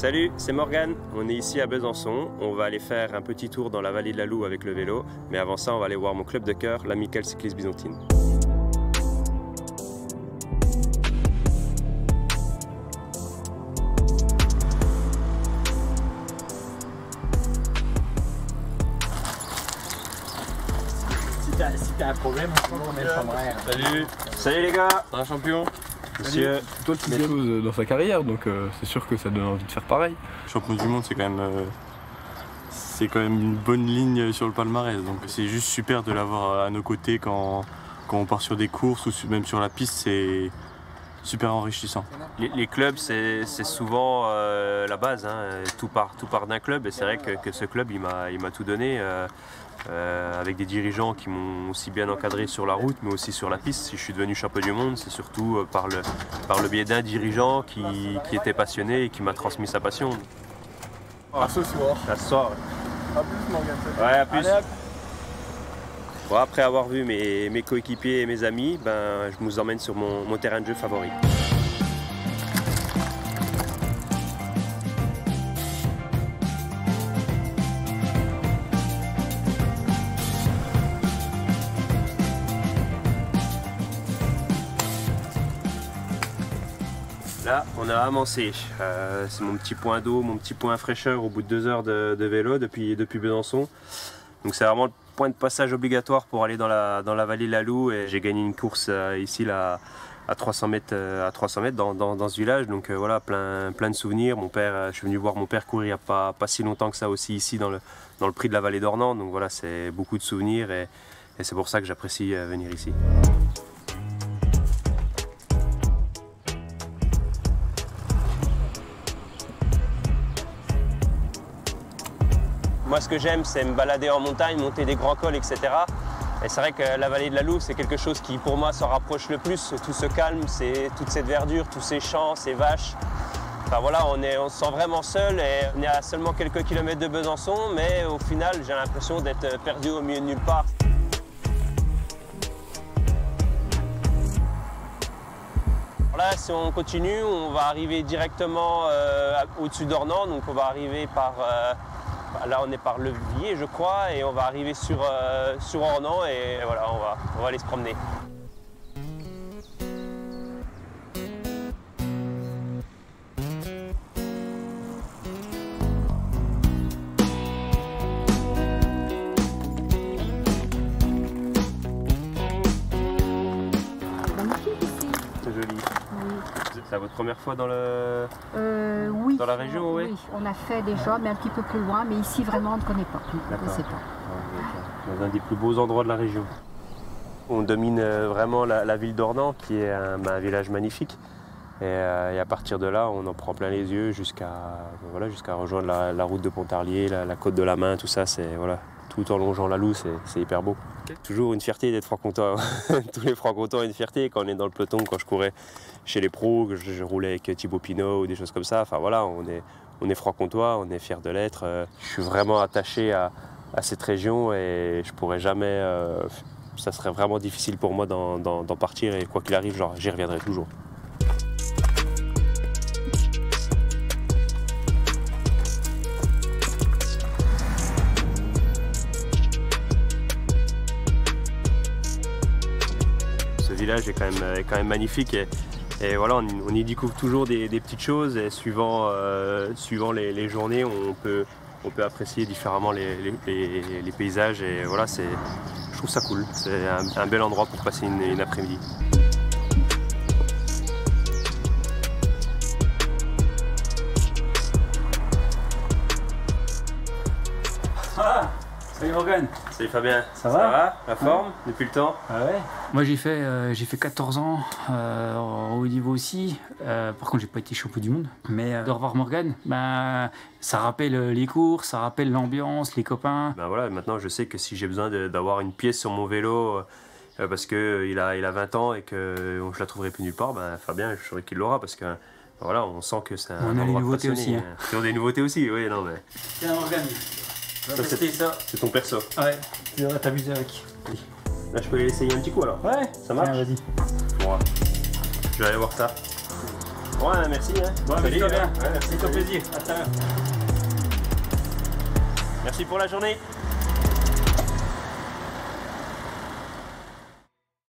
Salut, c'est Morgan. On est ici à Besançon. On va aller faire un petit tour dans la vallée de la Loue avec le vélo. Mais avant ça, on va aller voir mon club de cœur, l'Amicale Cycliste Byzantine. Si t'as un problème, on. Salut Salut les gars Un champion? Monsieur Toi, tu fais choses dans sa carrière, donc euh, c'est sûr que ça donne envie de faire pareil. Champion du monde, c'est quand même. euh, c'est quand même une bonne ligne sur le palmarès. Donc c'est juste super de l'avoir à nos côtés quand, quand on part sur des courses ou même sur la piste. C'est super enrichissant. Les, les clubs, c'est c'est souvent euh, la base. hein. Tout part, tout part d'un club. Et c'est vrai que, que ce club, il m'a il m'a tout donné. euh, euh, avec des dirigeants qui m'ont aussi bien encadré sur la route, mais aussi sur la piste. Si je suis devenu champion du monde, c'est surtout euh, par le, par le biais d'un dirigeant qui, qui était passionné et qui m'a transmis sa passion. À ce soir. Ça se sort. À plus, Morgan. Ouais, à plus. Bon, après avoir vu mes, mes coéquipiers et mes amis, ben, je vous emmène sur mon, mon terrain de jeu favori. On a avancé. Euh, c'est mon petit point d'eau, mon petit point fraîcheur au bout de deux heures de, vélo depuis, Besançon. C'est vraiment le point de passage obligatoire pour aller dans la, vallée de la j'ai gagné une course euh, ici à 300 mètres, euh, à 300 mètres dans, ce village. Donc voilà, plein, de souvenirs. Mon père, je suis venu voir mon père courir il n'y a pas, si longtemps que ça aussi ici dans le, prix de la vallée d'Ornans. Voilà, c'est beaucoup de souvenirs et, c'est pour ça que j'apprécie venir ici. Moi, ce que j'aime, c'est me balader en montagne, monter des grands cols, etc. Et c'est vrai que la vallée de la Loue, c'est quelque chose qui, pour moi, s'en rapproche le plus. Tout ce calme, c'est toute cette verdure, tous ces champs, ces vaches. Enfin voilà, on, est, on se sent vraiment seul et on est à seulement quelques kilomètres de Besançon, mais au final, j'ai l'impression d'être perdu au milieu de nulle part. Là, si on continue, on va arriver directement euh, au-dessus d'Ornans, donc on va arriver par... euh, Là, on est par Levier, je crois, et on va arriver sur, euh, Ornans et voilà, on va aller se promener. C'est votre première fois dans le. Euh, oui. Dans la région, oui. on a fait déjà, mais un petit peu plus loin. Mais ici, vraiment, on ne connaît pas. On ne connaissait pas. Dans un des plus beaux endroits de la région. On domine euh, vraiment la, la ville d'Ornans, qui est un, bah, un village magnifique. Et, euh, et à partir de là, on en prend plein les yeux jusqu'à voilà, rejoindre la, la route de Pontarlier, la, la côte de la Main, tout ça. C'est voilà, tout en longeant la Loue, c'est hyper beau. Toujours une fierté d'être franc-comtois. Tous les francs-comtois ont une fierté quand on est dans le peloton, quand je courais chez les pros, que je, je roulais avec Thibaut Pinot ou des choses comme ça. Enfin voilà, on est, on est franc-comtois, on est fier de l'être. Euh, Je suis vraiment attaché à, à cette région et je pourrais jamais. euh, ça serait vraiment difficile pour moi d'en partir et quoi qu'il arrive, j'y reviendrai toujours. Village est quand même, magnifique et, voilà, on, y- découvre toujours des, petites choses et suivant, euh, les, journées, on peut, on peut apprécier différemment les, paysages et voilà, je trouve ça cool. C'est un, bel endroit pour passer une après-midi. Salut Morgan. Salut Fabien, Ça va La forme Depuis le temps Ah ouais Moi j'ai fait, euh, j'ai fait 14 ans euh, au haut niveau aussi. Euh, par contre j'ai pas été champion du monde. Mais euh, de revoir Morgan, ben, ça rappelle euh, les cours, ça rappelle l'ambiance, les copains. Ben voilà, maintenant je sais que si j'ai besoin d'avoir une pièce sur mon vélo euh, parce qu'il a, il a 20 ans et que euh, je la trouverai plus nulle part, ben Fabien, je saurais qu'il l'aura parce que ben voilà, on sent que c'est un On a les endroit de nouveautés passionné, aussi, hein. On a des nouveautés aussi, oui, non mais Tiens Morgan, c'est- ça. c'est ton perso. Ouais, tu devrais t'amuser avec. Là, je peux l'essayer un petit coup alors Ouais, Ça marche vas-y. Bon, Je vais aller voir ça. Ouais, merci. Hein. Bon, Salut, hein. bien. Ouais, merci. C'est ton plaisir. À tout à l'heure. Merci pour la journée.